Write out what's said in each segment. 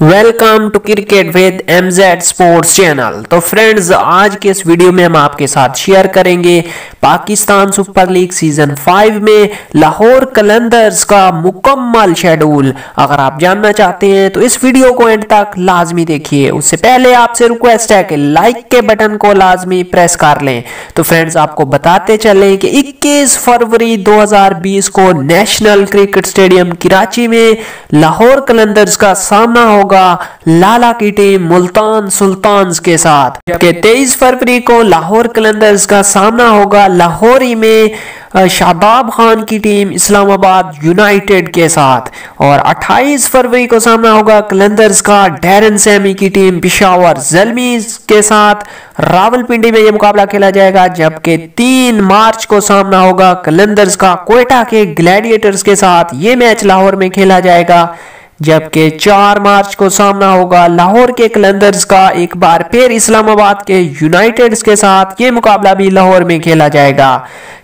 Welcome to cricket with M Z sports channel تو friends آج کے اس ویڈیو میں ہم آپ کے ساتھ شیئر کریں گے Pakistan super league season five میں لاہور کلندرز کا مکمل شیڈول اگر آپ جاننا چاہتے ہیں تو اس ویڈیو کو اینڈ تک لازمی دیکھیے. اس سے پہلے آپ سے ریکویسٹ ہے کہ لائک کے بٹن کو لازمی پریس کر لیں. تو فرینڈز آپ کو بتاتے چلیں کہ اکیس فروری دو ہزار بیس کو نیشنل کرکٹ سٹیڈیم کراچی میں لاہور کلندرز کا سامنا ہو ہوگا۔ لالا کی ٹیم ملتان سلطانز کے ساتھ۔ جبکہ تیئیس فروری کو لاہور کلندرز کا سامنا ہوگا۔ لاہوری میں شاداب خان کی ٹیم اسلام آباد یونائٹڈ کے ساتھ۔ اور اٹھائیس فروری کو سامنا ہوگا کلندرز کا ڈیرن سیمی کی ٹیم پشاور زلمیز کے ساتھ۔ راول پنڈی میں یہ مقابلہ کھیلا جائے گا، جبکہ تین مارچ کو سامنا ہوگا کلندرز کا کوئٹہ کے گلیڈیٹرز کے ساتھ۔ یہ میچ لاہور میں کھیلا جائے گا۔ جبکہ چار مارچ کو سامنا ہوگا لاہور کے کلندرز کا ایک بار پھر اسلام آباد کے یونائٹڈز کے ساتھ یہ مقابلہ بھی لاہور میں کھیلا جائے گا۔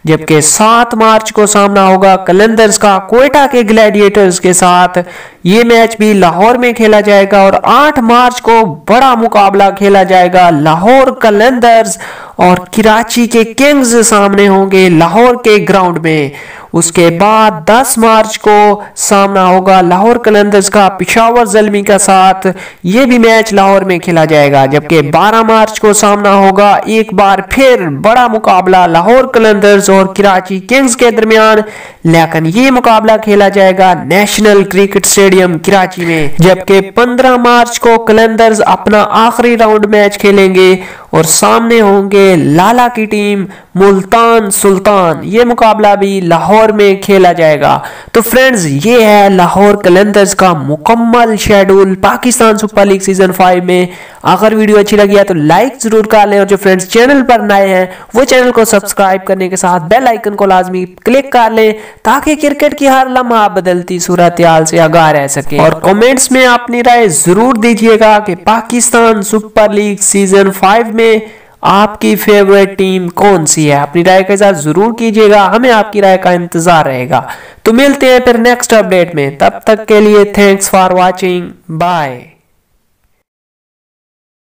جبکہ سات مارچ کو سامنا ہوگا کلندرز کا کوئٹہ کے گلیڈیٹرز کے ساتھ یہ میچ بھی لاہور میں کھیلا جائے گا اور آٹھ مارچ کو بڑا مقابلہ کھیلا جائے گا لاہور کلندرز اور کراچی کے کنگز سامنے ہوں گے لاہور کے گراؤنڈ میں۔ اس کے بعد دس مارچ کو سامنا ہوگا لاہور کلندرز کا پشاور زلمی کا ساتھ۔ یہ بھی میچ لاہور میں کھیلا جائے گا، جبکہ بارہ مارچ کو سامنا ہوگا۔ ایک بار پھر بڑا مقابلہ لاہور کلندرز اور کراچی کنگز کے درمیان۔ لیکن یہ مقابلہ کھیلا جائے گا نیشنل کرکٹ سٹیڈیم کراچی میں، جبکہ پندرہ مارچ کو کلندرز اپنا آخری راؤنڈ میچ کھیلیں گے۔ اور سامنے ہوں گے لالا کی ٹیم، ملتان سلطان۔ یہ مقابلہ بھی لاہور میں کھیلا جائے گا۔ تو فرینڈز، یہ ہے لاہور کلندرز کا مکمل schedule Pakistan super league season five میں۔ اگر ویڈیو اچھی لگی ہے تو لائک ضرور کر لیں اور جو فرینڈز چینل پر نئے ہیں، وہ چینل کو سبسکرائب کرنے کے ساتھ بیل آئیکن کو لازمی کلک کر لیں تاکہ کرکٹ کی ہر لمحہ بدلتی صورتحال سے آگاہ رہ سکیں۔ اور کومنٹس میں اپنی رائے ضرور دیجیے گا کہ Pakistan super league season five میں آپ کی فیوریٹ ٹیم کون سی ہے۔ اپنی رائے کا اظہار ضرور کیجیے گا، ہمیں آپ کی رائے کا انتظار رہے گا۔ تو ملتے ہیں پھر نیکسٹ اپڈیٹ میں۔ تب تک کے لیے تھینکس فار واچنگ بائے